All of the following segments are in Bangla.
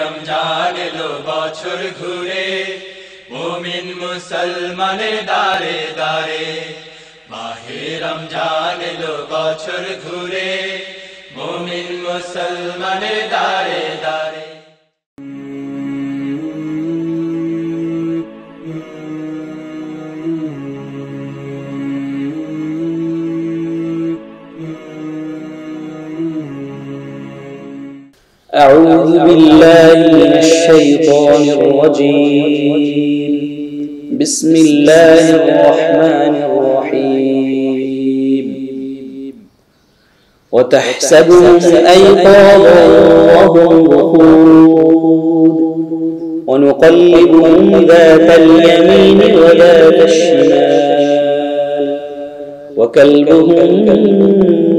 রমজান এলো বছর ঘুরে, মুমিন মুসলমানে দারে দারে মাহে রমজান এলো বছর ঘুরে, মুমিন মুসলমানে দারে দারে أعوذ بالله من الشيطان الرجيم. بسم الله الرحمن الرحيم. وتحسبهم أيقاظا وهم رقود ونقلبهم ذات اليمين وذات الشمال. وكلبهم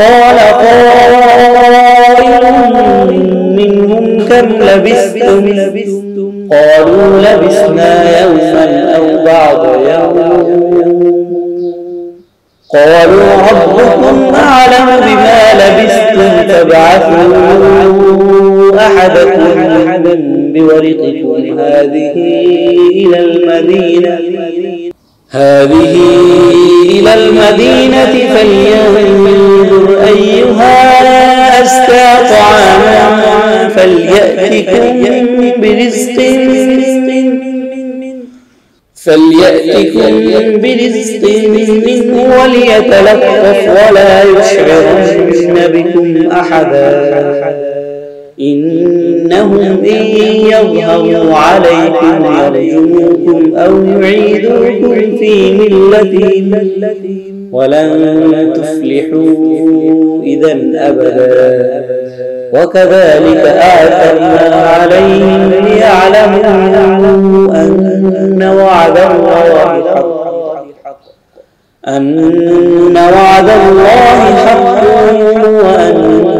قال قائل منهم كم لبثتم؟ قالوا لبثنا يوما أو بعض يوم. قالوا ربكم أعلم بما لبثتم فابعثوا أحدكم بورقكم هذه إلى المدينة. هذه إلى المدينة فلينظر أيها أزكى طعاما فليأتكم برزق فليأتكم برزق منه وليتلطف ولا يشعرن بكم أحدا. إنهم إن يظهروا عليكم يرجموكم أو يعيدوكم في ملتهم ولن تفلحوا إذا أبدا. وكذلك آثرنا عليهم ليعلموا أن وعد الله حق. أن وعد الله حق وأن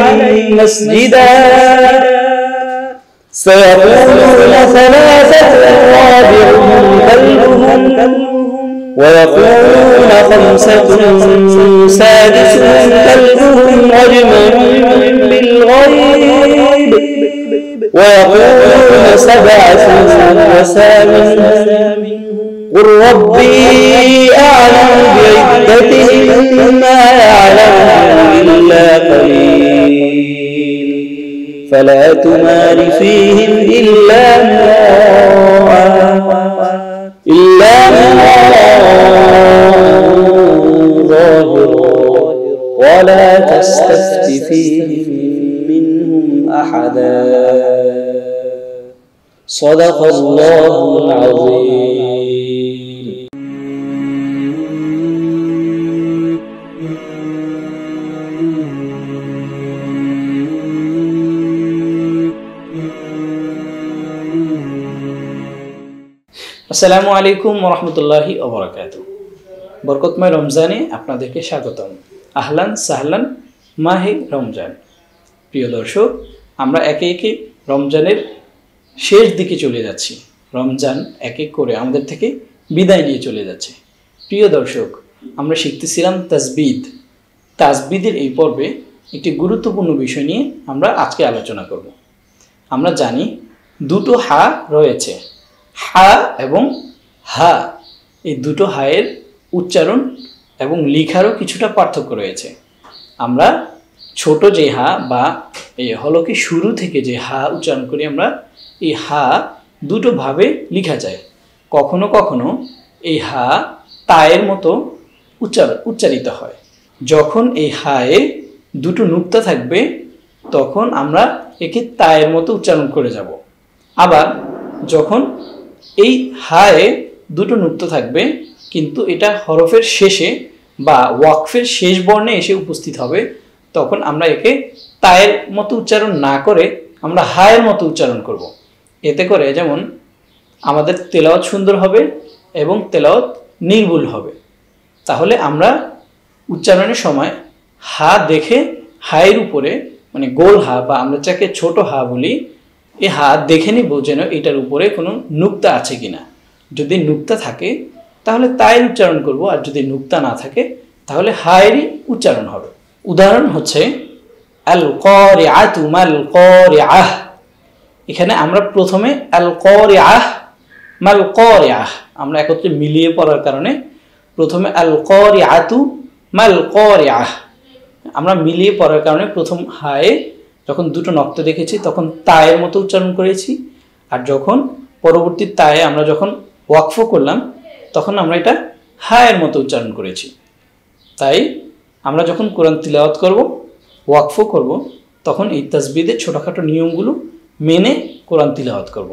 مسجدا. سيقولون ثلاثة رابعهم كلبهم ويقولون خمسة سادسهم كلبهم رجما بالغيب ويقولون سبعة وثامنهم قل ربي أعلم بعدتهم ما يعلمهم إلا قليل. فلا تمار فيهم إلا إلا ظاهرا ولا تستفت فيهم منهم أحدا. صدق الله العظيم. আসসালামু আলাইকুম রহমতুল্লাহি ওবরাকাত বরকতময় রমজানে আপনাদেরকে স্বাগতম। আহলান সাহলান, মাহে রমজান। প্রিয় দর্শক, আমরা একে একে রমজানের শেষ দিকে চলে যাচ্ছি। রমজান এক এক করে আমাদের থেকে বিদায় নিয়ে চলে যাচ্ছে। প্রিয় দর্শক, আমরা শিখতেছিলাম তাজবিদ তাজবিদের এই পর্বে একটি গুরুত্বপূর্ণ বিষয় নিয়ে আমরা আজকে আলোচনা করব। আমরা জানি দুটো হা রয়েছে। হা এবং হা, এই দুটো হায়ের উচ্চারণ এবং লিখারও কিছুটা পার্থক্য রয়েছে। আমরা ছোট যে হা বা এই হলকে শুরু থেকে যে হা উচ্চারণ করি আমরা, এই হা দুটোভাবে লিখা যায়। কখনো কখনো এই হা তায়ের মতো উচ্চার, উচ্চারিত হয়। যখন এই হায়ে দুটো নুক্তা থাকবে, তখন আমরা একে তায়ের মতো উচ্চারণ করে যাব। আবার যখন এই হায়ে দুটো নুক্ত থাকবে, কিন্তু এটা হরফের শেষে বা ওয়াকফের শেষ বর্ণে এসে উপস্থিত হবে তখন আমরা একে তায়ের মতো উচ্চারণ না করে আমরা হায়ের মতো উচ্চারণ করব। এতে করে যেমন আমাদের তেলাওয়াত সুন্দর হবে এবং তেলাওয়াত নির্ভুল হবে তাহলে আমরা উচ্চারণের সময় হা দেখে হায়ের উপরে মানে গোল হা বা আমরা যাকে ছোট হা বলি এই হাত দেখে নিব যেন এটার উপরে কোনো নুক্তা আছে কিনা। যদি নুক্তা থাকে, তাহলে তায়ের উচ্চারণ করব, আর যদি নুক্তা না থাকে, তাহলে হায়েরই উচ্চারণ হবে। উদাহরণ হচ্ছে আল করে মাল করে আহ এখানে আমরা প্রথমে আল করে আহ মাল করে আহ আমরা একত্রে মিলিয়ে পড়ার কারণে প্রথমে আল করে আতু মাল করে আহ আমরা মিলিয়ে পড়ার কারণে প্রথম হায়ে যখন দুটো নক্ত দেখেছি, তখন তায়ের মতো উচ্চারণ করেছি। আর যখন পরবর্তী তায়ে আমরা যখন ওয়াকফ করলাম, তখন আমরা এটা হায়ের মতো উচ্চারণ করেছি। তাই আমরা যখন কোরআন তিলাওয়াত করব, ওয়াকফ করব, তখন এই তাজবিদের ছোটোখাটো নিয়মগুলো মেনে কোরআন তিলাওয়াত করব।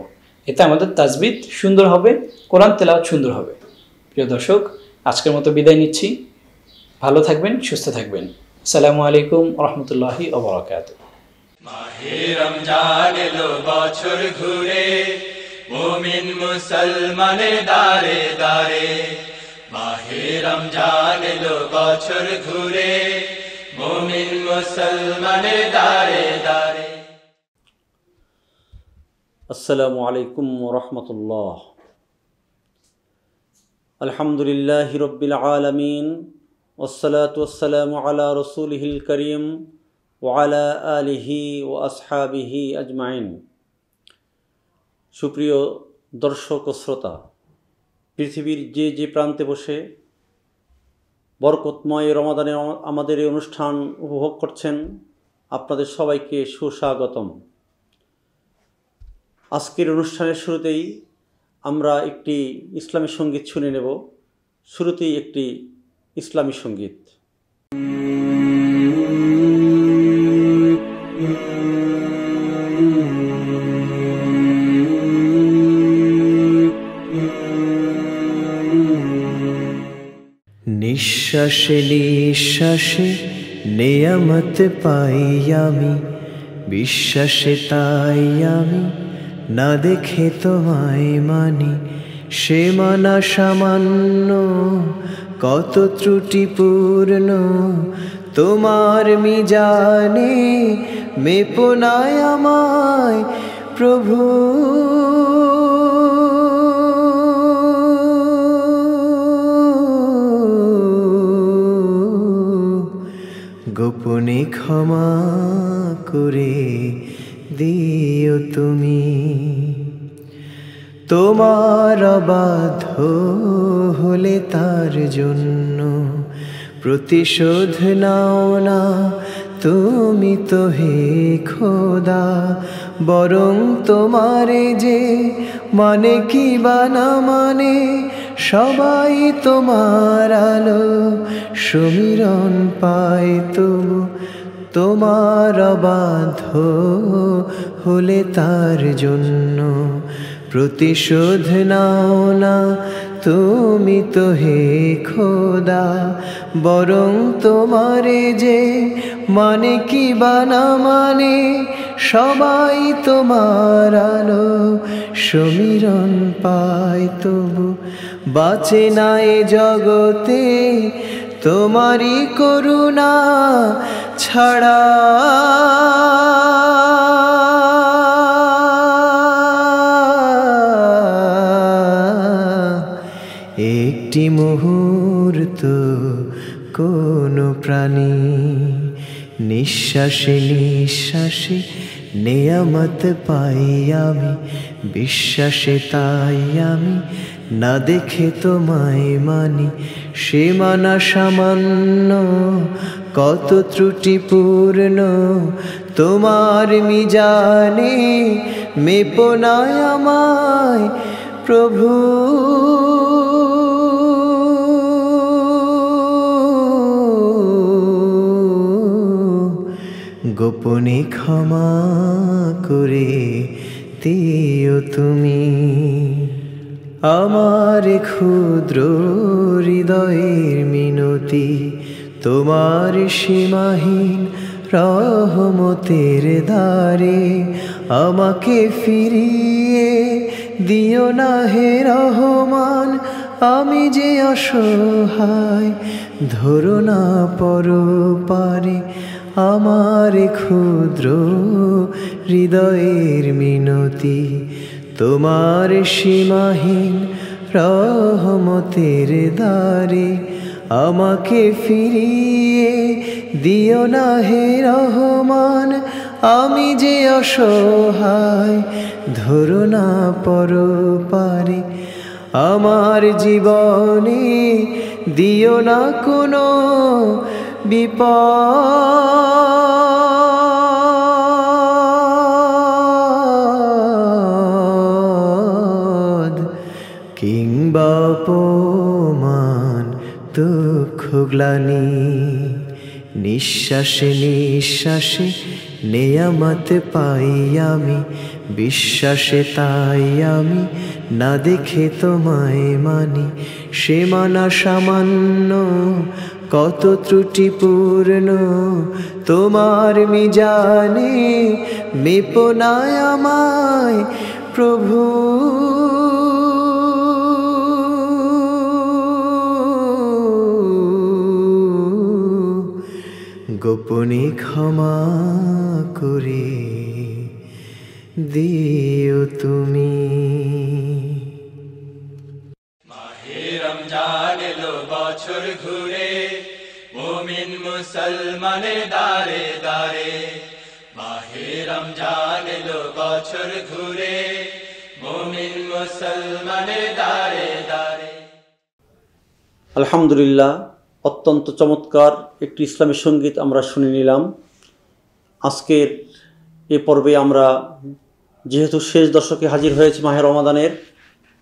এতে আমাদের তাজবিদ সুন্দর হবে, কোরআন তেলাওয়াত সুন্দর হবে। প্রিয় দর্শক, আজকের মতো বিদায় নিচ্ছি। ভালো থাকবেন, সুস্থ থাকবেন। আসসালামু আলাইকুম রহমতুল্লাহি ওবরাকাত মাহে রমজান এলো বছর ঘুরে, মুমিন মুসলমানের দারে দারে মাহে রমজান এলো বছর ঘুরে, মুমিন মুসলমানের দারে দারে আসসালামু আলাইকুম রহমতুল্লাহ। আলহামদুলিল্লাহ রব্বিল আলমিন ওসলাত ওসালাম আলা রসুলহিল করিম। ওয়ালা আলিহি ও আসহাবিহি আজমাইন। সুপ্রিয় দর্শক ও শ্রোতা, পৃথিবীর যে যে প্রান্তে বসে বরকতময় রমাদানে আমাদের এই অনুষ্ঠান উপভোগ করছেন আপনাদের সবাইকে সুস্বাগতম। আজকের অনুষ্ঠানের শুরুতেই আমরা একটি ইসলামী সংগীত শুনে নেব। শুরুতেই একটি ইসলামী সংগীত। নিঃশ্বাসে নিঃশ্বাসে নেয়ামত পাই আমি। বিশ্বাসে তাই আমি, না দেখে তোমায় মানি। সে মানা সামান্য, কত ত্রুটিপূর্ণ। তোমার মিজানে মেপনায় আমায় প্রভু। গোপনে ক্ষমা করে দিও তুমি। তোমার অবাধ হলে তার জন্য প্রতিশোধ নাও না। তুমি তো হে খোদা, বরং তোমারে যে মানে কি বা না মানে সবাই তোমার আলো, সমীরণ পায় তবু তোমার অবাধ হলে তার জন্য প্রতিশোধ নাও না। তুমি তো হে খোদা, বরং তোমারে যে মানে কি বানা মানে সবাই তোমার আলো, সমীরণ পায় তবু বাঁচে না এ জগতে, তোমারই করুণা ছাড়া। একটি মুহূর্ত কোন প্রাণী নিঃশ্বাসে নিঃশ্বাসে নেয়ামত পাই আমি, বিশ্বাসে তাই আমি না দেখে তোমায় মানি সীমানা সামান্য, কত ত্রুটিপূর্ণ তোমার মিজানে মেপনায় আমায়, প্রভু। গোপনে ক্ষমা করে তেও তুমি। আমার ক্ষুদ্র হৃদয়ের মিনতি, তোমার সীমাহীন রহমতের দ্বারে আমাকে ফিরিয়ে দিও না হে রহমান, আমি যে অসহায়, ধরো না পর পারে আমার ক্ষুদ্র হৃদয়ের মিনতি তোমার সীমাহীন রহমতের দ্বারে আমাকে ফিরিয়ে দিও না হে রহমান। আমি যে অসহায়, ধরো না পর পারে আমার জীবনে দিও না কোনো বিপদ। কিংবা অপমান, দুঃখ, গ্লানি, নিঃশ্বাসে নিঃশ্বাসে নেয়ামত পাই আমি, বিশ্বাসে তাই আমি, না দেখে তোমায় মানি। সে মানা সামান্য, কত ত্রুটিপূর্ণ, তোমার মিজানে মেপনায় আমায় প্রভু। গোপনে ক্ষমা করে দিও তুমি। রমজান এলো বছর ঘুরে মুমিন মুসলমানের দারে দারে মাহে রমজান এলো বছর ঘুরে মুমিন মুসলমানের দারে দারে আলহামদুলিল্লাহ অত্যন্ত চমৎকার একটি ইসলামী সঙ্গীত আমরা শুনে নিলাম আজকের এ পর্বে আমরা যেহেতু শেষ দশকে হাজির হয়েছে মাহের রমাদানের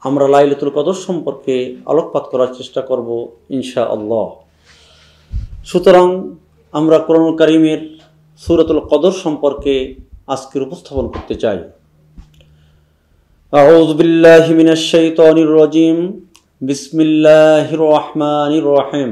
আমরা লাইলাতুল কদর সম্পর্কে আলোকপাত করার চেষ্টা করব ইনশা আল্লাহ সুতরাং আমরা কোরআন কারিমের সুরতুল কদর সম্পর্কে আজকের উপস্থাপন করতে চাই أعوذ بالله من الشيطان الرجيم بسم الله الرحمن الرحيم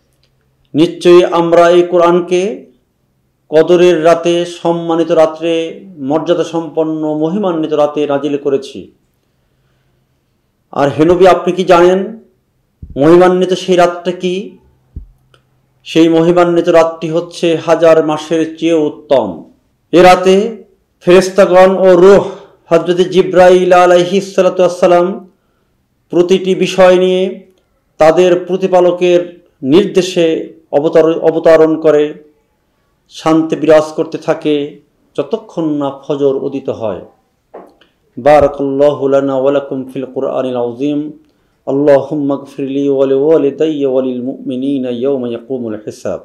নিশ্চয়ই আমরা এই কোরআনকে কদরের রাতে, সম্মানিত রাত্রে মর্যাদা সম্পন্ন মহিমান্বিত রাতে নাজিল করেছি। আর হেনবি আপনি কি জানেন মহিমান্বিত সেই রাতটা কি? সেই মহিমান্বিত রাতটি হচ্ছে হাজার মাসের চেয়ে উত্তম। এ রাতে ফেরেস্তাগণ ও রুহ হজরত জিব্রাইল আলাইহি সালাতাম প্রতিটি বিষয় নিয়ে তাদের প্রতিপালকের নির্দেশে অবতর, অবতরণ করে, শান্তি বিরাজ করতে থাকে যতক্ষণ না ফজর উদিত হয়। বারাকাল্লাহু লানা ওয়া লাকুম ফিল কুরআনিল গফিরলি ওয়া লিওয়ালিদাইয়া ওয়া লিল মুমিনিনা ইয়াওমা ইয়াকুমুল হিসাব।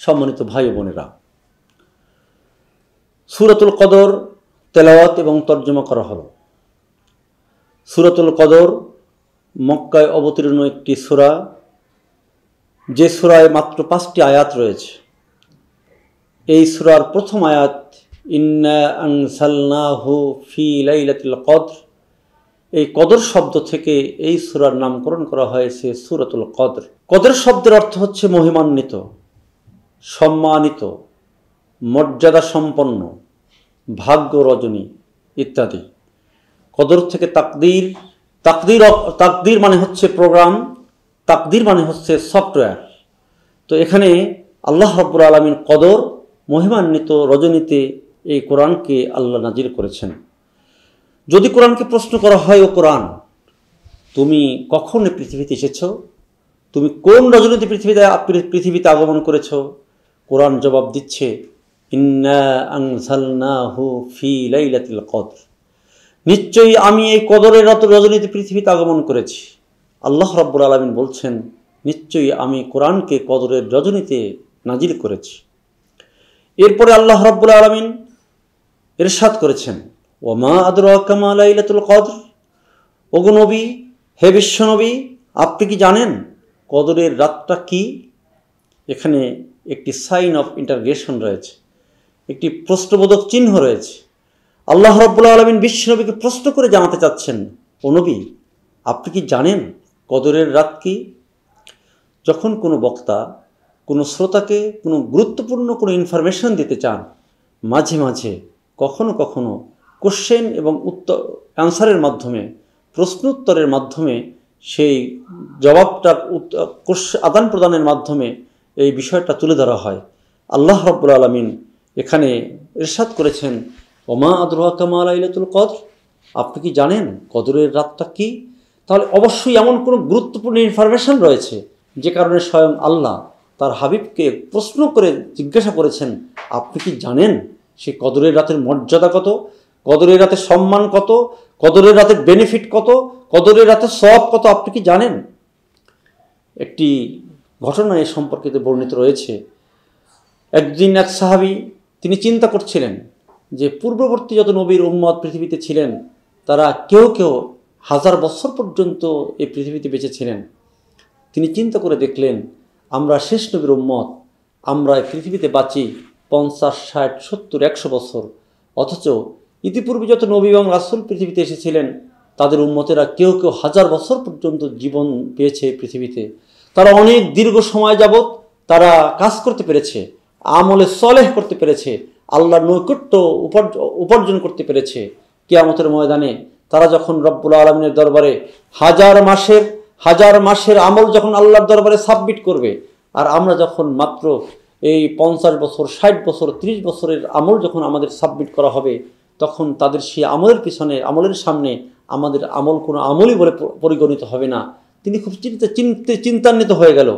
সম্মানিত ভাই বোনেরা, সূরাতুল কদর তেলাওয়াত এবং তর্জমা করা হলো। সূরাতুল কদর মক্কায় অবতীর্ণ একটি সূরা যে সুরায় মাত্র পাঁচটি আয়াত রয়েছে, এই সুরার প্রথম আয়াত, ইন্না আনসালনাহু ফি লাইলাতুল কদর এই কদর শব্দ থেকে এই সুরার নামকরণ করা হয়েছে সূরাতুল কদর। কদর শব্দের অর্থ হচ্ছে মহিমান্বিত, সম্মানিত মর্যাদা সম্পন্ন ভাগ্য রজনী ইত্যাদি। কদর থেকে তাকদির তাকদির তাকদির মানে হচ্ছে প্রোগ্রাম তাকদির মানে হচ্ছে সফটওয়্যার তো এখানে আল্লাহ রব্বুর আলমিন কদর, মহিমান্বিত রজনীতে এই কোরআনকে আল্লাহ নাজির করেছেন। যদি কোরআনকে প্রশ্ন করা হয়, ও কোরআন, তুমি কখন পৃথিবীতে এসেছ? তুমি কোন রজনীতে পৃথিবীতে পৃথিবীতে আগমন করেছ? কোরআন জবাব দিচ্ছে নিশ্চয়ই আমি এই কদরের রাত রজনীতে পৃথিবীতে আগমন করেছি। আল্লাহ রাব্বুল আলামিন বলছেন, নিশ্চয়ই আমি কোরআনকে কদরের রজনীতে নাজিল করেছি। এরপরে আল্লাহ রাব্বুল আলামিন ইরশাদ করেছেন ওমা আদরাকামা লাইলাতুল কদর। ওগো নবী, হে বিশ্বনবী আপনি কি জানেন কদরের রাতটা কি? এখানে একটি সাইন অফ ইন্টারগ্রেশন রয়েছে, একটি প্রশ্নবোধক চিহ্ন রয়েছে। আল্লাহ রব্বুল্লা আলমিন বিশ্বনবীকে প্রশ্ন করে জানাতে চাচ্ছেন, ও নবী, আপনি কি জানেন কদরের রাত কি? যখন কোনো বক্তা কোনো শ্রোতাকে কোনো গুরুত্বপূর্ণ কোনো ইনফরমেশন দিতে চান, মাঝে মাঝে কখনো কখনো কোশ্চেন এবং উত্তর অ্যান্সারের মাধ্যমে, প্রশ্নোত্তরের মাধ্যমে সেই জবাবটা আদান প্রদানের মাধ্যমে এই বিষয়টা তুলে ধরা হয়। আল্লাহ রব্বুল আলমিন এখানে ইরশাদ করেছেন, ওমা আদরোহা কামা আলাইলাতুল কদর? আপনি কি জানেন কদরের রাতটা কি? তাহলে অবশ্যই এমন কোনো গুরুত্বপূর্ণ ইনফরমেশন রয়েছে যে কারণে স্বয়ং আল্লাহ তার হাবিবকে প্রশ্ন করে জিজ্ঞাসা করেছেন, আপনি কি জানেন সে কদরের রাতের মর্যাদা কত? কদরের রাতের সম্মান কত? কদরের রাতের বেনিফিট কত? কদরের রাতের সব কত? আপনি কি জানেন? একটি ঘটনা এ সম্পর্কিত বর্ণিত রয়েছে। একদিন এক সাহাবি তিনি চিন্তা করছিলেন যে, পূর্ববর্তী যত নবীর উম্মত পৃথিবীতে ছিলেন, তারা কেউ কেউ হাজার বছর পর্যন্ত এই পৃথিবীতে বেঁচে ছিলেন। তিনি চিন্তা করে দেখলেন, আমরা শেষ নবীর উম্মত, আমরা পৃথিবীতে বাঁচি পঞ্চাশ, ষাট, সত্তর, একশো বছর। অথচ ইতিপূর্বে যত নবী এবং রাসুল পৃথিবীতে এসেছিলেন, তাদের উম্মতেরা কেউ কেউ হাজার বছর পর্যন্ত জীবন পেয়েছে পৃথিবীতে। তারা অনেক দীর্ঘ সময় যাবৎ তারা কাজ করতে পেরেছে, আমলে সলেহ করতে পেরেছে, আল্লাহর নৈকট্য উপার্জন করতে পেরেছে। কেয়ামতের ময়দানে তারা যখন রব্বুল আলমিনের দরবারে হাজার মাসের হাজার মাসের আমল যখন আল্লাহর দরবারে সাবমিট করবে, আর আমরা যখন মাত্র এই পঞ্চাশ বছর, ষাট বছর, ত্রিশ বছরের আমল যখন আমাদের সাবমিট করা হবে, তখন তাদের সেই আমলের পিছনে, আমলের সামনে আমাদের আমল কোনো আমলই বলে পরিগণিত হবে না। তিনি খুব চিন্তা চিন্তে চিন্তান্বিত হয়ে গেল।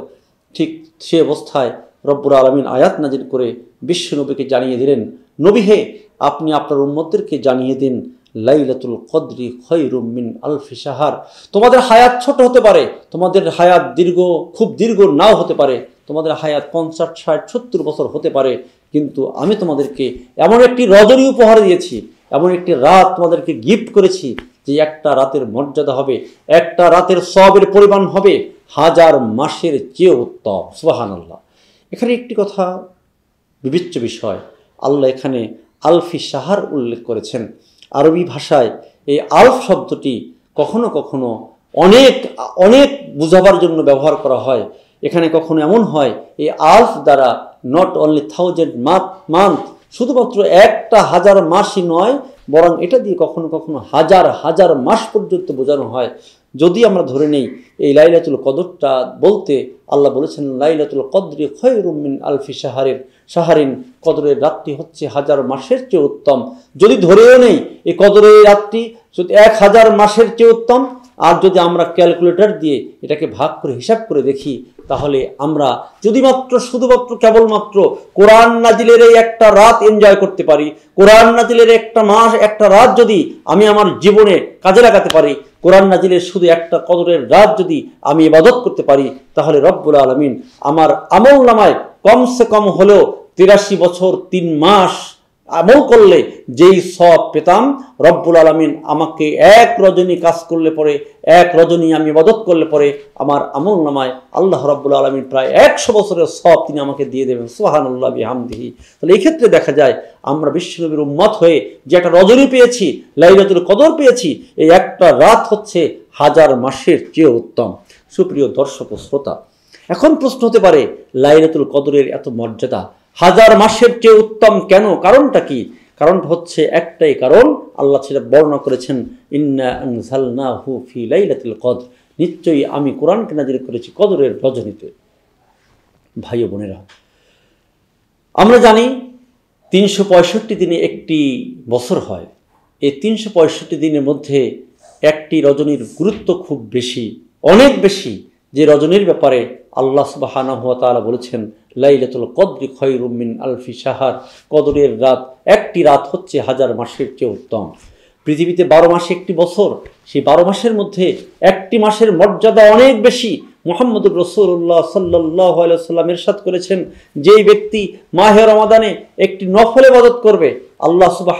ঠিক সে অবস্থায় রব্বুর আলমিন আয়াত নাজির করে বিশ্ব নবীকে জানিয়ে দিলেন, নবী হে, আপনি আপনার উম্মতদেরকে জানিয়ে দিন লাইলাতুল কদরি খৈরুমিন আলফি সাহার তোমাদের হায়াত ছোট হতে পারে, তোমাদের হায়াত দীর্ঘ, খুব দীর্ঘ নাও হতে পারে, তোমাদের হায়াত পঞ্চাশ, ষাট, সত্তর বছর হতে পারে, কিন্তু আমি তোমাদেরকে এমন একটি রজনী উপহার দিয়েছি, এমন একটি রাত তোমাদেরকে গিফট করেছি যে একটা রাতের মর্যাদা হবে, একটা রাতের সবের পরিমাণ হবে হাজার মাসের চেয়ে উত্তম। সুবাহান আল্লাহ এখানে একটি কথা বিবেচ্য বিষয়, আল্লাহ এখানে আলফি সাহার উল্লেখ করেছেন। আরবি ভাষায় এই আলফ শব্দটি কখনো কখনো অনেক অনেক বুঝাবার জন্য ব্যবহার করা হয়। এখানে কখনো এমন হয়, এই আলফ দ্বারা নট অনলি থাউজেন্ড মান্থ শুধুমাত্র একটা হাজার মাসই নয়, বরং এটা দিয়ে কখনো কখনো হাজার হাজার মাস পর্যন্ত বোঝানো হয়। যদি আমরা ধরে নেই, এই লাইলাতুল কদরটা বলতে আল্লাহ বলেছেন, লাইলাতুল কদরি খয়রুমিন আলফি সাহারের সাহারিন কদরের রাত্রি হচ্ছে হাজার মাসের চেয়ে উত্তম। যদি ধরেও নেই, এই কদরের রাত্রি এক হাজার মাসের চেয়ে উত্তম, আর যদি আমরা ক্যালকুলেটর দিয়ে এটাকে ভাগ করে হিসাব করে দেখি তাহলে আমরা যদি মাত্র শুধুমাত্র কেবলমাত্র কোরআন নাজিলের এই একটা রাত এনজয় করতে পারি, কোরআন নাজিলের একটা মাস, একটা রাত যদি আমি আমার জীবনে কাজে লাগাতে পারি, কোরআন নাজিলের শুধু একটা কদরের রাত যদি আমি ইবাদত করতে পারি, তাহলে রব্বুল আলমিন আমার আমল নামায় কমসে কম হলেও তিরাশি বছর তিন মাস আমল করলে যেই সব পেতাম, রব্বুল আলমিন আমাকে এক রজনী কাজ করলে পরে, এক রজনী আমি মদত করলে পরে আমার আমল নামায় আল্লাহ রব্বুল আলমিন প্রায় একশো বছরের সব তিনি আমাকে দিয়ে দেবেন। সোহানুল্লাহ বিহামদিহি। তাহলে এই ক্ষেত্রে দেখা যায় আমরা বিশ্বনবীর উম্মত হয়ে যে একটা রজনী পেয়েছি, লাইলাতুল কদর পেয়েছি, এই একটা রাত হচ্ছে হাজার মাসের চেয়ে উত্তম। সুপ্রিয় দর্শক শ্রোতা, এখন প্রশ্ন হতে পারে, লাইলাতুল কদরের এত মর্যাদা হাজার মাসের চেয়ে উত্তম কেন? কারণটা কি? কারণটা হচ্ছে একটাই কারণ, আল্লাহ সেটা বর্ণনা করেছেন, ইন্না হু ফি লাইলাতুল কদর। নিশ্চয়ই আমি কোরআনকে নাজির করেছি কদরের রজনীতে। ভাই বোনেরা, আমরা জানি তিনশো পঁয়ষট্টি দিনে একটি বছর হয়। এই তিনশো পঁয়ষট্টি দিনের মধ্যে একটি রজনীর গুরুত্ব খুব বেশি, অনেক বেশি। যে রজনীর ব্যাপারে আল্লাহ সুবাহানা হুয়া তালা বলেছেন লাইলাতুল কদরি খৈরুমিন আলফি সাহার কদরের রাত, একটি রাত হচ্ছে হাজার মাসের চেয়ে উত্তম। পৃথিবীতে বারো মাসে একটি বছর, সেই বারো মাসের মধ্যে একটি মাসের মর্যাদা অনেক বেশি। মোহাম্মদুর রসুল্লাহ সাল্লাহ সাল্লাম এরশাদ করেছেন, যেই ব্যক্তি মাহে রমাদানে একটি নফল ইবাদত করবে, আল্লাহ সুবাহ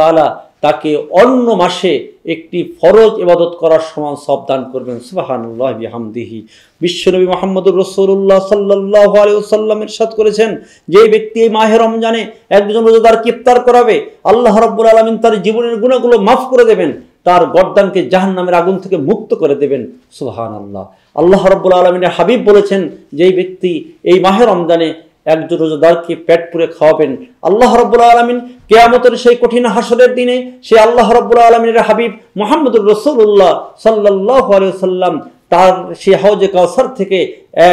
তাআলা তাকে অন্য মাসে একটি ফরজ ইবাদত করার সমান সব দান করবেন। সুবাহানুল্লাহ বিহামদিহি। বিশ্বনবী মোহাম্মদুর রসুল্লাহ সাল্লাহ আলিয়াল্লাম ইরশাদ করেছেন যে ব্যক্তি এই মাহে রমজানে একজন রোজাদার ইফতার করাবে, আল্লাহ রব্বুল আলমিন তার জীবনের গুণাগুলো মাফ করে দেবেন, তার গরদানকে জাহান নামের আগুন থেকে মুক্ত করে দেবেন। সুহান আল্লাহ আল্লাহ রব্বুল আলমিনের হাবিব বলেছেন, যেই ব্যক্তি এই মাহে রমজানে একজন রোজাদারকে পেট পুরে খাওয়াবেন, আল্লাহ রব্বুল আলমিন কেয়ামতের সেই কঠিন হাসরের দিনে সে আল্লাহ রব্বুল আলমিনের হাবিব মোহাম্মদুর রসুল্লাহ সাল্লাহ সাল্লাম তার সে হাউজে কাউসার থেকে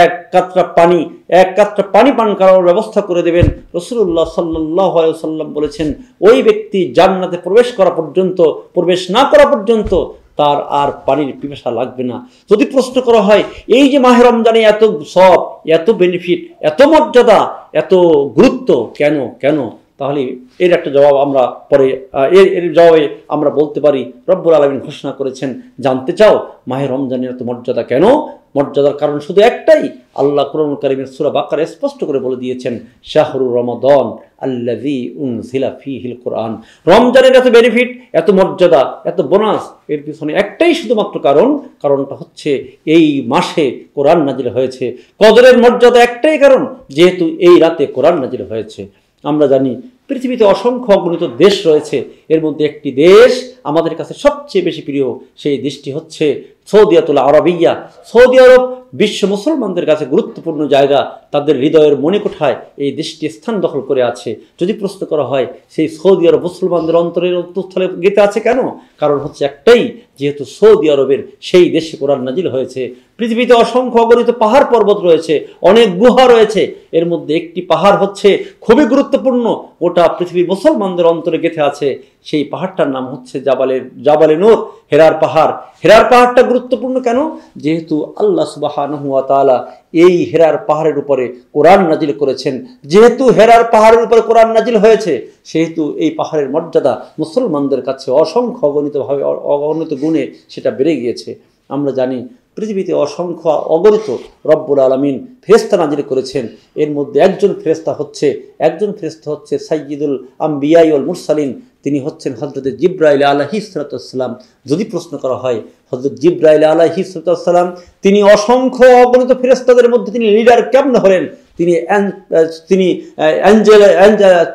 এক কাতরা পানি, এক কাতরা পানি পান করার ব্যবস্থা করে দেবেন রসুল্লাহ সাল্লাহ সাল্লাম বলেছেন, ওই ব্যক্তি জান্নাতে প্রবেশ করা পর্যন্ত, প্রবেশ না করা পর্যন্ত তার আর পানির পিপাসা লাগবে না। যদি প্রশ্ন করা হয়, এই যে মাহে রমজানে এত সব, এত বেনিফিট এত মর্যাদা, এত গুরুত্ব, কেন কেন? তাহলে এর একটা জবাব আমরা পরে এর এর জবাবে আমরা বলতে পারি, রব্বুল আলমিন ঘোষণা করেছেন, জানতে চাও মাহে রমজানের এত মর্যাদা কেন? মর্যাদার কারণ শুধু একটাই, আল্লাহ কোরআন কারিমের সুরা বাকার স্পষ্ট করে বলে দিয়েছেন শাহরুর রমাদন আল্লাহি উনজিলা ফিহিল কোরআন। রমজানের এত বেনিফিট, এত মর্যাদা, এত বোনাস, এর পিছনে একটাই শুধুমাত্র কারণ, কারণটা হচ্ছে এই মাসে কোরআন নাজিল হয়েছে। কদরের মর্যাদা একটাই কারণ, যেহেতু এই রাতে কোরআন নাজিল হয়েছে। আমরা জানি পৃথিবীতে অসংখ্য অগণিত দেশ রয়েছে। এর মধ্যে একটি দেশ আমাদের কাছে সবচেয়ে বেশি প্রিয়, সেই দেশটি হচ্ছে সৌদিয়াতুল আরবিয়া। সৌদি আরব বিশ্ব মুসলমানদের কাছে গুরুত্বপূর্ণ জায়গা। তাদের হৃদয়ের মনে কোঠায় এই দেশটি স্থান দখল করে আছে। যদি প্রশ্ন করা হয়, সেই সৌদি আরব মুসলমানদের অন্তরের অন্তঃস্থলে গেতে আছে কেন? কারণ হচ্ছে একটাই, যেহেতু সৌদি আরবের সেই দেশে কোরআন নাজিল হয়েছে। পৃথিবীতে অসংখ্য অগণিত পাহাড় পর্বত রয়েছে, অনেক গুহা রয়েছে। এর মধ্যে একটি পাহাড় হচ্ছে খুবই গুরুত্বপূর্ণ। ওটা পৃথিবীর মুসলমানদের অন্তরে গেথে আছে। সেই পাহাড়টার নাম হচ্ছে জাবালের, জাবালে নূর, হেরার পাহাড়। হেরার পাহাড়টা গুরুত্বপূর্ণ কেন? যেহেতু আল্লাহ সুবাহ এই হেরার পাহাড়ের উপরে কোরআন নাজিল করেছেন। যেহেতু হেরার পাহাড়ের উপরে কোরআন নাজিল হয়েছে, সেহেতু এই পাহাড়ের মর্যাদা মুসলমানদের কাছে অসংখ্য অগণিতভাবে, অগণিত গুণে সেটা বেড়ে গিয়েছে। আমরা জানি পৃথিবীতে অসংখ্য অগণিত রব্বুল আলমিন ফেরেস্তা নাজিল করেছেন। এর মধ্যে একজন ফেরেস্তা হচ্ছে, একজন ফেরেস্তা হচ্ছে সাইয়িদুল আম্বিয়াই ওল মুরসালিন। তিনি হচ্ছেন হজরত জিব্রাইল আলহি সালাতাম যদি প্রশ্ন করা হয় হজরত জিব্রাইল আলহি সালাতাম তিনি অসংখ্য অগণিত ফেরেস্তাদের মধ্যে তিনি লিডার কেমন হলেন? তিনি তিনি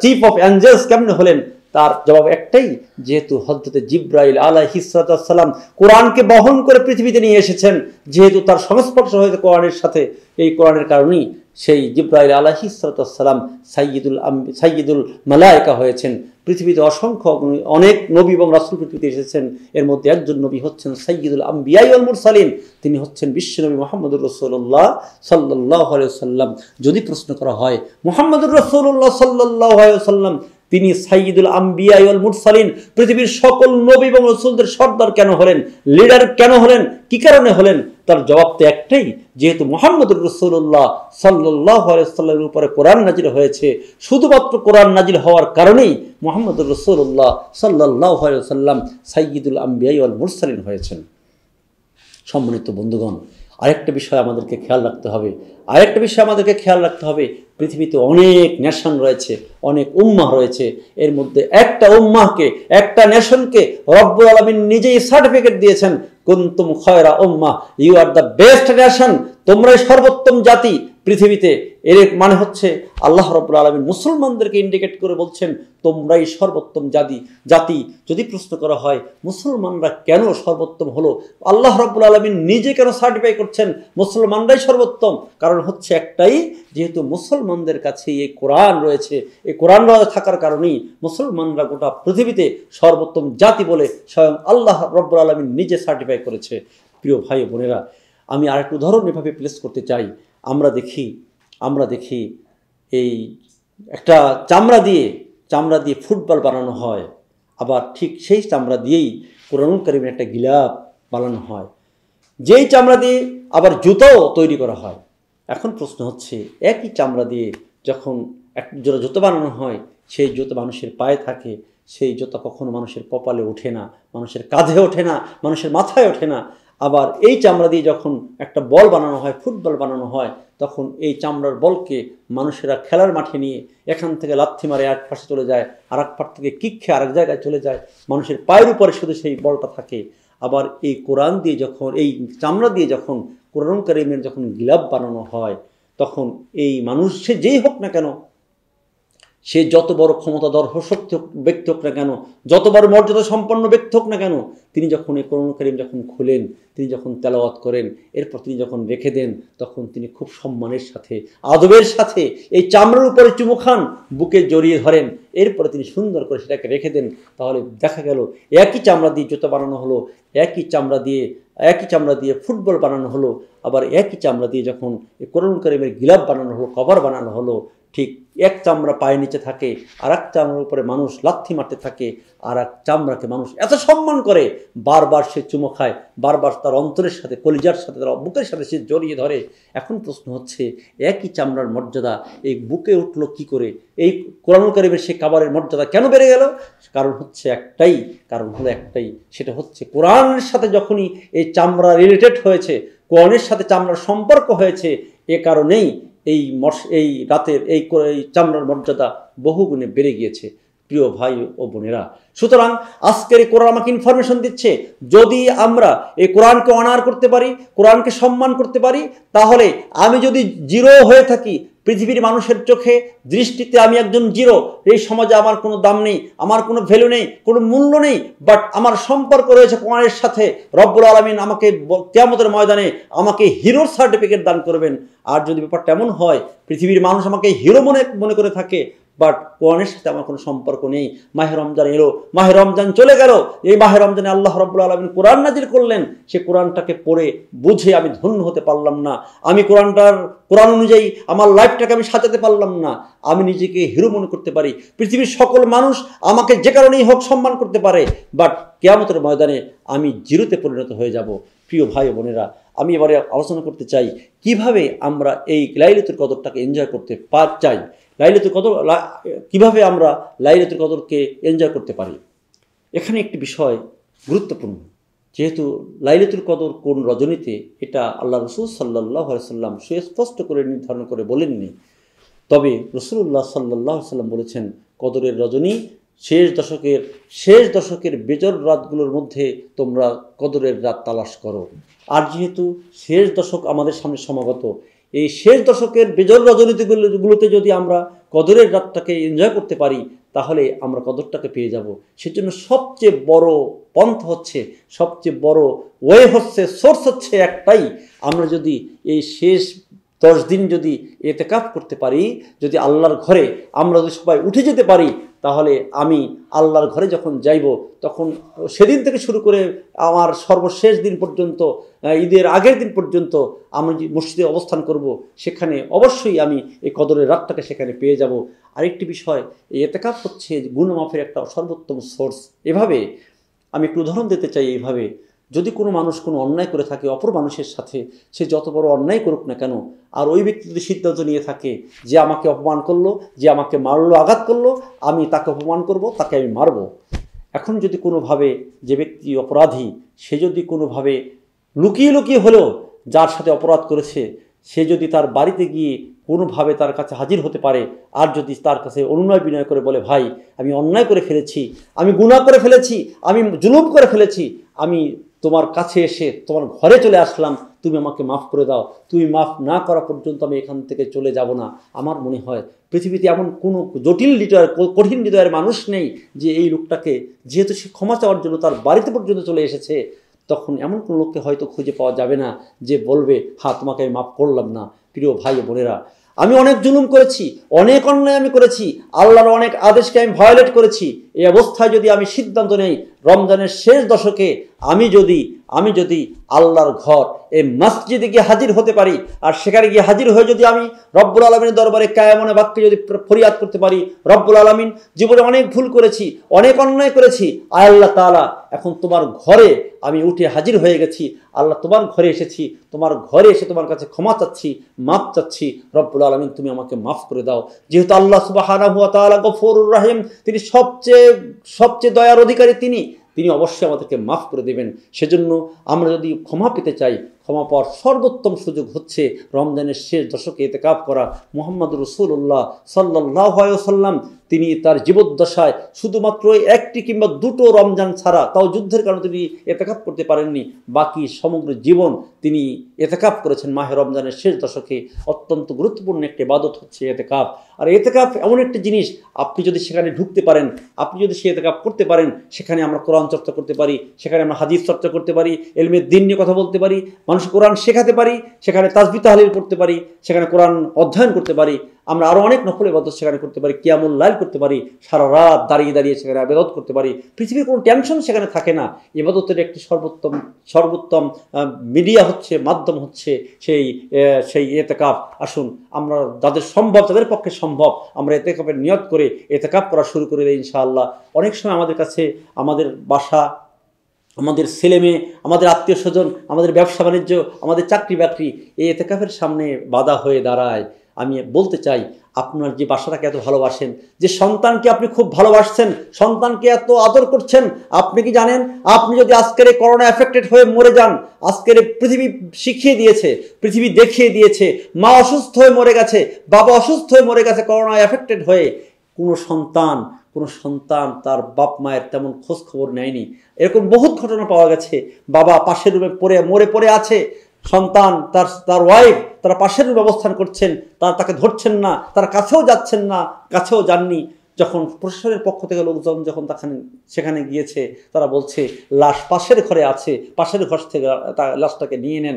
চিফ অফ অ্যাঞ্জেলস কেমন হলেন? তার জবাব একটাই, যেহেতু হজরতে জিব্রাইল আলাহ হিসালাম কোরআনকে বহন করে পৃথিবীতে নিয়ে এসেছেন, যেহেতু তার সংস্পর্শ হয়েছে কোরআনের সাথে, এই কোরআনের কারণেই সেই জিব্রাইল আলাহ হিসালাম সাইয়দুল সাইয়দুল মালায়কা হয়েছেন। পৃথিবীতে অসংখ্য অনেক নবী এবং রাসুল পৃথিবীতে এসেছেন। এর মধ্যে একজন নবী হচ্ছেন সৈয়দুল আম্বিয়াই আল মুরসালিন। তিনি হচ্ছেন বিশ্বনবী মোহাম্মদুর রসুল্লাহ সাল্লাহ সাল্লাম যদি প্রশ্ন করা হয়, মোহাম্মদুর রসুল্লাহ সাল্লাহ সাল্লাম তিনি সাইয়দুল আম্বিয়াই ওয়াল মুরসালিন, পৃথিবীর সকল নবী এবং রসুলদের সর্দার কেন হলেন, লিডার কেন হলেন, কি কারণে হলেন, তার জবাব তো একটাই, যেহেতু মোহাম্মদুর রসুল্লাহ সাল্লাহ সাল্লামের উপরে কোরআন নাজির হয়েছে, শুধুমাত্র কোরআন নাজির হওয়ার কারণেই মোহাম্মদুর রসুল্লাহ সাল্লাহ সাল্লাম সাইয়দুল আম্বিয়াই ওয়াল মুরসালিন হয়েছেন। সম্মানিত বন্ধুগণ আরেকটা বিষয় আমাদেরকে খেয়াল রাখতে হবে। আরেকটা বিষয় আমাদেরকে খেয়াল রাখতে হবে, পৃথিবীতে অনেক নেশন রয়েছে, অনেক উম্মাহ রয়েছে। এর মধ্যে একটা উম্মাহকে, একটা নেশনকে রব্বুল আলমিন নিজেই সার্টিফিকেট দিয়েছেন, কুন্তুম খয়রা উম্মাহ you are the best nation তোমরাই সর্বোত্তম জাতি পৃথিবীতে, এর মানে হচ্ছে আল্লাহ রব্বুল আলমিন মুসলমানদেরকে ইন্ডিকেট করে বলছেন, তোমরাই সর্বোত্তম জাতি জাতি। যদি প্রশ্ন করা হয়, মুসলমানরা কেন সর্বোত্তম হলো? আল্লাহ রব্বুল আলমিন নিজে কেন সার্টিফাই করছেন, মুসলমানরাই সর্বোত্তম? কারণ হচ্ছে একটাই, যেহেতু মুসলমানদের কাছে এই কোরআন রয়েছে, এই কোরআন থাকার কারণেই মুসলমানরা গোটা পৃথিবীতে সর্বোত্তম জাতি বলে স্বয়ং আল্লাহ রব্বুল আলমিন নিজে সার্টিফাই করেছে। প্রিয় ভাই বোনেরা, আমি আরেকটা উদাহরণ এভাবে প্লেস করতে চাই। আমরা দেখি আমরা দেখি এই একটা চামড়া দিয়ে চামড়া দিয়ে ফুটবল বানানো হয়। আবার ঠিক সেই চামড়া দিয়েই কোরআন কারিমের একটা গিলাপ বানানো হয়। যেই চামড়া দিয়ে আবার জুতোও তৈরি করা হয়। এখন প্রশ্ন হচ্ছে, একই চামড়া দিয়ে যখন এক জোড়া জুতো বানানো হয়, সেই জুতো মানুষের পায়ে থাকে, সেই জুতো কখনো মানুষের কপালে ওঠে না, মানুষের কাঁধে ওঠে না, মানুষের মাথায় ওঠে না। আবার এই চামড়া দিয়ে যখন একটা বল বানানো হয়, ফুটবল বানানো হয়, তখন এই চামড়ার বলকে মানুষেরা খেলার মাঠে নিয়ে এখান থেকে লাথি মারে, এক পাশে চলে যায় আর এক পাশ থেকে কিক খেয়ে আরেক জায়গায় চলে যায়। মানুষের পায়ের উপরে শুধু সেই বলটা থাকে। আবার এই কোরআন দিয়ে যখন, এই চামড়া দিয়ে যখন কোরআন কারিমের যখন গিলাপ বানানো হয়, তখন এই মানুষ সে যেই হোক না কেন সে যত বড় ক্ষমতাধর শক্তি ব্যক্তি হোক না কেন, যত বড় মর্যাদা সম্পন্ন ব্যক্তি হোক না কেন, তিনি যখন এই করুণ করিম যখন খুলেন, তিনি যখন তেলাওয়াত করেন, এরপর তিনি যখন রেখে দেন, তখন তিনি খুব সম্মানের সাথে, আদবের সাথে এই চামড়ার উপরে চুমু খান, বুকে জড়িয়ে ধরেন, এরপরে তিনি সুন্দর করে সেটাকে রেখে দেন, তাহলে দেখা গেল একই চামড়া দিয়ে জুতো বানানো হলো, একই চামড়া দিয়ে, একই চামড়া দিয়ে ফুটবল বানানো হলো, আবার একই চামড়া দিয়ে যখন এই করিমের গিলাপ বানানো হলো, কভার বানানো হলো ঠিক এক চামড়া পায়ের নিচে থাকে আর এক চামড়ার উপরে মানুষ লাথি মারতে থাকে আর এক চামড়াকে মানুষ এত সম্মান করে, বারবার সে চুমো খায়, বারবার তার অন্তরের সাথে, কলিজার সাথে, তার বুকের সাথে সে জড়িয়ে ধরে। এখন প্রশ্ন হচ্ছে, একই চামড়ার মর্যাদা এই বুকে উঠল কি করে? এই কোরআন কারিমের সে কাবারের মর্যাদা কেন বেড়ে গেল? কারণ হচ্ছে একটাই, কারণ হলো একটাই, সেটা হচ্ছে কোরআনের সাথে যখনই এই চামড়া রিলেটেড হয়েছে, কোরআনের সাথে চামড়ার সম্পর্ক হয়েছে, এ কারণেই এই মশ এই রাতের এই চামড়ার মর্যাদা বহুগুণে বেড়ে গিয়েছে, প্রিয় ভাই ও বোনেরা। সুতরাং আজকের এই কোরআন আমাকে ইনফরমেশন দিচ্ছে, যদি আমরা এই কোরআনকে অনার করতে পারি, কোরআনকে সম্মান করতে পারি, তাহলে আমি যদি জিরো হয়ে থাকি পৃথিবীর মানুষের চোখে দৃষ্টিতে আমি একজন জিরো। এই সমাজে আমার কোনো দাম নেই, আমার কোনো ভ্যালু নেই, কোনো মূল্য নেই বাট আমার সম্পর্ক রয়েছে কোরআনের সাথে। রব্বুল আলমিন আমাকে কেয়ামতের ময়দানে আমাকে হিরোর সার্টিফিকেট দান করবেন। আর যদি ব্যাপারটা এমন হয়, পৃথিবীর মানুষ আমাকে হিরো মনে মনে করে থাকে বাট কোরআনের সাথে আমার কোনো সম্পর্ক নেই। মাহে রমজান এলো, মাহে রমজান চলে গেল। এই মাহে রমজানে আল্লাহ রব্বুল আলমিন কোরআন নাজির করলেন। সে কোরআনটাকে পড়ে বুঝে আমি ধন্য হতে পারলাম না। আমি কোরআনটার, কোরআন অনুযায়ী আমার লাইফটাকে আমি সাজাতে পারলাম না। আমি নিজেকে হিরো মনে করতে পারি। পৃথিবীর সকল মানুষ আমাকে যে কারণেই হোক সম্মান করতে পারে। বাট কেয়ামতের ময়দানে আমি জিরোতে পরিণত হয়ে যাব। প্রিয় ভাই বোনেরা, আমি এবারে আলোচনা করতে চাই, কীভাবে আমরা এই লাইলাতুল কদরটাকে এনজয় করতে পার চাই? লাইলাতুল কদর কীভাবে আমরা লাইলাতুল কদরকে এনজয় করতে পারি? এখানে একটি বিষয় গুরুত্বপূর্ণ। যেহেতু লাইলাতুল কদর কোন রজনীতে, এটা আল্লাহ রসুল সাল্লাহ সাল্লাম সুস্পষ্ট করে নির্ধারণ করে বলেননি। তবে রসুল্লাহ সাল্লাহ সাল্লাম বলেছেন, কদরের রজনী শেষ দশকের শেষ দশকের বেজর রাতগুলোর মধ্যে তোমরা কদরের রাত তালাশ করো। আর যেহেতু শেষ দশক আমাদের সামনে সমাগত এই শেষ দশকের বেজর রজনীতিগুলোতে যদি আমরা কদরের রাতটাকে এনজয় করতে পারি, তাহলে আমরা কদরটাকে পেয়ে যাব। সেজন্য সবচেয়ে বড় পন্থ হচ্ছে, সবচেয়ে বড় ওয়ে হচ্ছে সোর্স হচ্ছে একটাই, আমরা যদি এই শেষ দশ দিন যদি এতে কাপ করতে পারি, যদি আল্লাহর ঘরে আমরা যদি সবাই উঠে যেতে পারি তাহলে আমি আল্লাহর ঘরে যখন যাইব, তখন সেদিন থেকে শুরু করে আমার সর্বশেষ দিন পর্যন্ত ঈদের আগের দিন পর্যন্ত আমি যে মসজিদে অবস্থান করব, সেখানে অবশ্যই আমি এই কদরের রাতটাকে সেখানে পেয়ে যাব। আরেকটি বিষয়, এই এতেকাপ হচ্ছে গুণমাফের একটা সর্বোত্তম সোর্স এভাবে আমি একটু উদাহরণ দিতে চাই, এইভাবে। যদি কোনো মানুষ কোনো অন্যায় করে থাকে, অপর মানুষের সাথে সে যত বড় অন্যায় করুক না কেন, আর ওই ব্যক্তি যদি সিদ্ধান্ত নিয়ে থাকে যে আমাকে অপমান করল, যে আমাকে মারলো, আঘাত করল, আমি তাকে অপমান করব, তাকে আমি মারব। এখন যদি কোনোভাবে যে ব্যক্তি অপরাধী, সে যদি কোনোভাবে লুকিয়ে লুকিয়ে হলেও যার সাথে অপরাধ করেছে, সে যদি তার বাড়িতে গিয়ে কোনোভাবে তার কাছে হাজির হতে পারে, আর যদি তার কাছে অনুনয় বিনয় করে বলে, ভাই, আমি অন্যায় করে ফেলেছি, আমি গুণা করে ফেলেছি, আমি জুলুম করে ফেলেছি, আমি তোমার কাছে এসে তোমার ঘরে চলে আসলাম, তুমি আমাকে মাফ করে দাও। তুমি মাফ না করা পর্যন্ত আমি এখান থেকে চলে যাব না। আমার মনে হয় পৃথিবীতে এমন কোনো জটিল হৃদয়ের, কঠিন হৃদয়ের মানুষ নেই যে এই লোকটাকে, যেহেতু সে ক্ষমা চাওয়ার জন্য তার বাড়িতে পর্যন্ত চলে এসেছে, তখন এমন কোনো লোককে হয়তো খুঁজে পাওয়া যাবে না যে বলবে হ্যাঁ তোমাকে আমি মাফ করলাম না। প্রিয় ভাই বোনেরা, আমি অনেক জুলুম করেছি, অনেক অন্যায় আমি করেছি, আল্লাহর অনেক আদেশকে আমি ভায়োলেট করেছি। এই অবস্থায় যদি আমি সিদ্ধান্ত নেই রমজানের শেষ দশকে আমি যদি আমি যদি আল্লাহর ঘর এই মসজিদে গিয়ে হাজির হতে পারি, আর সেখানে গিয়ে হাজির হয়ে যদি আমি রব্বুল আলমিনের দরবারে কায়ামনে বাক্যে যদি ফরিয়াদ করতে পারি, রব্বুল আলমিন জীবনে অনেক ভুল করেছি, অনেক অন্যায় করেছি, আয় আল্লাহ তাআলা, এখন তোমার ঘরে আমি উঠে হাজির হয়ে গেছি, আল্লাহ তোমার ঘরে এসেছি, তোমার ঘরে এসে তোমার কাছে ক্ষমা চাচ্ছি, মাফ চাচ্ছি, রব্বুল আলমিন তুমি আমাকে মাফ করে দাও। যেহেতু আল্লাহ সুবাহ গফুরুর রাহিম, তিনি সবচেয়ে সবচেয়ে দয়ার অধিকারী তিনি তিনি অবশ্যই আমাদেরকে মাফ করে দেবেন। সেজন্য আমরা যদি ক্ষমা পেতে চাই ক্ষমা পাওয়ার সর্বোত্তম সুযোগ হচ্ছে রমজানের শেষ দশকে এতে কাপ করা মোহাম্মদ রসুল্লাহ সাল্লাহ সাল্লাম তিনি তার জীবদ্দশায় শুধুমাত্র একটি কিংবা দুটো রমজান ছাড়া তাও যুদ্ধের কারণে তিনি এতেকাপ করতে পারেননি। বাকি সমগ্র জীবন তিনি এতেকাপ করেছেন মাহে রমজানের শেষ দশকে। অত্যন্ত গুরুত্বপূর্ণ একটি বাদত হচ্ছে এতেকাপ আর এতেকাপ এমন একটি জিনিস, আপনি যদি সেখানে ঢুকতে পারেন, আপনি যদি সে এতেকাপ করতে পারেন, সেখানে আমরা কোরআন চর্চা করতে পারি, সেখানে আমরা হাদিস চর্চা করতে পারি, এলমের দিন নিয়ে কথা বলতে পারি, মানুষ কোরআন শেখাতে পারি, সেখানে তাজবি তাহলিল করতে পারি, সেখানে কোরআন অধ্যয়ন করতে পারি, আমরা আরও অনেক নফল ইবাদত সেখানে করতে পারি, কিয়ামুল লাইল করতে পারি, সারা রাত দাঁড়িয়ে দাঁড়িয়ে সেখানে আবেদত করতে পারি, পৃথিবীর কোনো টেনশন সেখানে থাকে না। ইবাদতের একটি সর্বোত্তম সর্বোত্তম মিডিয়া হচ্ছে, মাধ্যম হচ্ছে সেই সেই এতেকাপ আসুন, আমরা যাদের সম্ভব তাদের পক্ষে সম্ভব, আমরা এতেকাপের নিয়ত করে এতেকাপ করা শুরু করে দিই ইনশাআল্লাহ। অনেক সময় আমাদের কাছে, আমাদের বাসা আমাদের ছেলে মেয়ে, আমাদের আত্মীয় স্বজন, আমাদের ব্যবসা বাণিজ্য, আমাদের চাকরি বাকরি, এই এতেকাফের সামনে বাধা হয়ে দাঁড়ায়। আমি বলতে চাই, আপনার যে বাসাটাকে এত ভালোবাসেন, যে সন্তানকে আপনি খুব ভালোবাসছেন, সন্তানকে এত আদর করছেন, আপনি কি জানেন? আপনি যদি আজকের এই করোনা এফেক্টেড হয়ে মরে যান, আজকের পৃথিবী শিখিয়ে দিয়েছে, পৃথিবী দেখিয়ে দিয়েছে, মা অসুস্থ হয়ে মরে গেছে, বাবা অসুস্থ হয়ে মরে গেছে করোনা এফেক্টেড হয়ে, কোনো সন্তান কোনো সন্তান তার বাপ মায়ের তেমন খোঁজ খবর নেয়নি। এরকম বহুত ঘটনা পাওয়া গেছে। বাবা পাশের রুমে পড়ে, মরে পড়ে আছে। সন্তান তার তার ওয়াইফ তারা পাশের রুমে অবস্থান করছেন। তারা তাকে ধরছেন না, তারা কাছেও যাচ্ছেন না, কাছেও যাননি। যখন প্রশাসনের পক্ষ থেকে লোকজন যখন তাখানে, সেখানে গিয়েছে, তারা বলছে, লাশ পাশের ঘরে আছে, পাশের ঘর থেকে লাশটাকে নিয়ে নেন।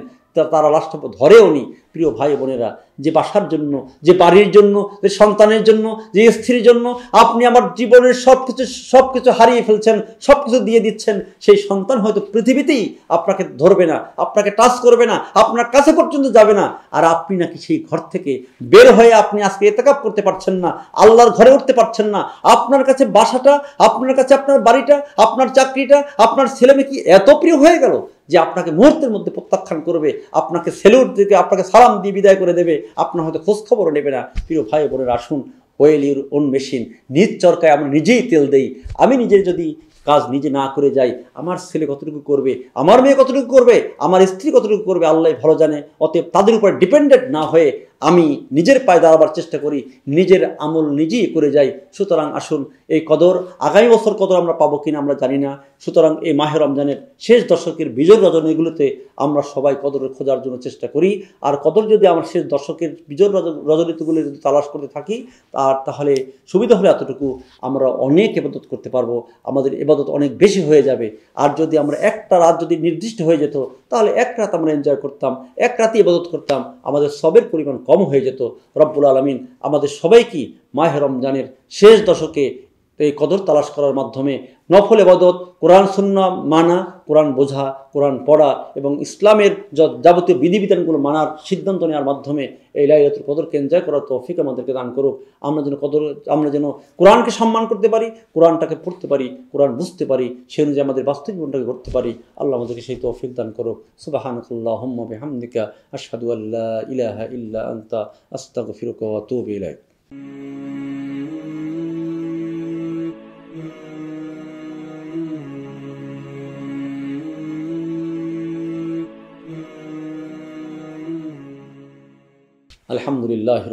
তারা লাশটা ধরেও নি, প্রিয় ভাই বোনেরা। যে বাসার জন্য, যে বাড়ির জন্য, যে সন্তানের জন্য, যে স্ত্রীর জন্য আপনি আমার জীবনের সব কিছু সব কিছু হারিয়ে ফেলছেন সব কিছু দিয়ে দিচ্ছেন, সেই সন্তান হয়তো পৃথিবীতেই আপনাকে ধরবে না, আপনাকে টাচ করবে না, আপনার কাছে পর্যন্ত যাবে না। আর আপনি নাকি সেই ঘর থেকে বের হয়ে আপনি আজকে এতেকাপ করতে পারছেন না, আল্লাহর ঘরে উঠতে পারছেন না। আপনার কাছে বাসাটা, আপনার কাছে আপনার বাড়িটা, আপনার চাকরিটা, আপনার ছেলে মেয়ে কি এত প্রিয় হয়ে গেল? যে আপনাকে মুহূর্তের মধ্যে প্রত্যাখ্যান করবে, আপনাকে সেলুট দিকে আপনাকে সালাম দিয়ে বিদায় করে দেবে আপনার হয়তো খোঁজ খবরও নেবে না। প্রিয় ভাই বোনের, আসুন ওয়েল ইউর ওন মেশিন নিজ চরকায় আমরা নিজেই তেল দেই। আমি নিজে যদি কাজ নিজে না করে যাই, আমার ছেলে কতটুকু করবে, আমার মেয়ে কতটুকু করবে, আমার স্ত্রী কতটুকু করবে, আল্লাহ ভালো জানে। অতএব তাদের উপর ডিপেন্ডেন্ট না হয়ে আমি নিজের পায়ে দাঁড়াবার চেষ্টা করি, নিজের আমল নিজেই করে যাই। সুতরাং আসুন, এই কদর, আগামী বছর কদর আমরা পাবো কিনা আমরা জানি না। সুতরাং এই মাহে রমজানের শেষ দশকের বিজয় রজনীগুলোতে আমরা সবাই কদরের খোঁজার জন্য চেষ্টা করি। আর কদর যদি আমরা শেষ দশকের বিজয় রজ- রজনীতিগুলো যদি তালাশ করতে থাকি, আর তাহলে সুবিধা হলে এতটুকু আমরা অনেক এবাদত করতে পারব। আমাদের এবাদত অনেক বেশি হয়ে যাবে। আর যদি আমরা একটা রাত যদি নির্দিষ্ট হয়ে যেত, তাহলে এক রাত আমরা এনজয় করতাম, এক রাতই এবাদত করতাম। আমাদের সবের পরিমাণ কম হয়ে যেত। রব্বুল আলমিন আমাদের সবাইকে মাহে রমজানের শেষ দশকে এই কদর তালাশ করার মাধ্যমে নফল এবাদত কোরআন সুন্না মানা, কোরআন বোঝা, কোরআন পড়া এবং ইসলামের যাবতীয় বিধিবিধানগুলো মানার সিদ্ধান্ত নেওয়ার মাধ্যমে এই লাইলাতুল কদরকে এনজয় করার তৌফিক আমাদেরকে দান করুক। আমরা যেন কদর, আমরা যেন কোরআনকে সম্মান করতে পারি, কোরআনটাকে পড়তে পারি, কোরআন বুঝতে পারি, সে অনুযায়ী আমাদের বাস্তব জীবনটাকে করতে পারি। আল্লাহ আমাদেরকে সেই তৌফিক দান করুক। সুবাহানকুল্লাহুম্মা বিহামদিকা, আশহাদু আল্লা ইলাহা ইল্লা আলহামদুলিল্লাহ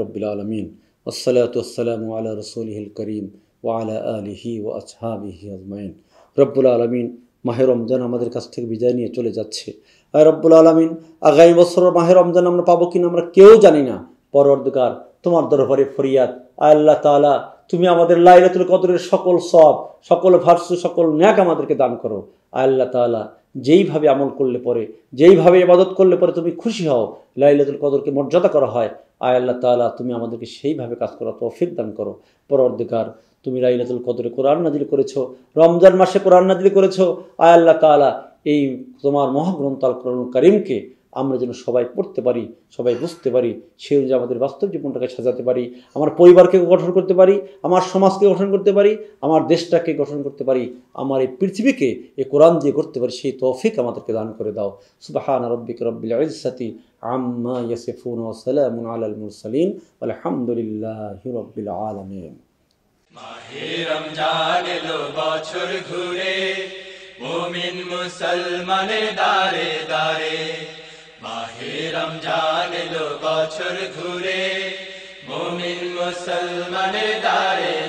রবিল আলমিন ওসলাত ওসালাম আলা রসুলহিল করিম ওয়ালা আলিহি ও আসহাবিহি আজমাইন রব্বুল আলমিন মাহে রমজান আমাদের কাছ থেকে বিদায় নিয়ে চলে যাচ্ছে। আর রব্বুল আলমিন, আগামী বছর মাহে রমজান আমরা পাবো কিনা আমরা কেউ জানি না। পরবর্তীকার তোমার দরবারে ফরিয়াদ। আয় আল্লাহ তাআলা তুমি আমাদের লাইলাতুল কদরের সকল সব, সকল ভার্সু, সকল ন্যাক আমাদেরকে দান করো। আল্লাহ তাআলা যেইভাবে আমল করলে পরে, যেইভাবে ইবাদত করলে পরে তুমি খুশি হও, লাইলাতুল কদরকে মর্যাদা করা হয় আয় আল্লাহ তাআলা তুমি আমাদেরকে সেইভাবে কাজ করা তৌফিক দান করো। পরবর্তীকার, তুমি লাইলাতুল কদরে কোরআন নাজিল করেছ, রমজান মাসে কোরআন নাজিল করেছ আয় আল্লাহ তাআলা এই তোমার মহাগ্রন্থ আল কোরআন কারিমকে আমরা যেন সবাই পড়তে পারি, সবাই বুঝতে পারি সেই অনুযায়ী আমাদের বাস্তব জীবনটাকে সাজাতে পারি, আমার পরিবারকে গঠন করতে পারি, আমার সমাজকে গঠন করতে পারি, আমার দেশটাকে গঠন করতে পারি, আমার এই পৃথিবীকে, এই কোরআন দিয়ে করতে পারি, সেই তৌফিক আমাদেরকে দান করে দাও। সুবাহান রব্বিক রব্বিল ইজ্জাতি আম্মা ইয়াসিফুন ওয়া সালামুন আলাল মুরসালিন, আলহামদুলিল্লাহি রব্বিল আলামিন। মাহে রমজান বছর ঘুরে, মুমিন মুসলমানের দারে দারে মাহে রমজান এলো বছর ঘুরে মুমিন মুসলমানের দারে